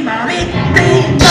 mommy, be.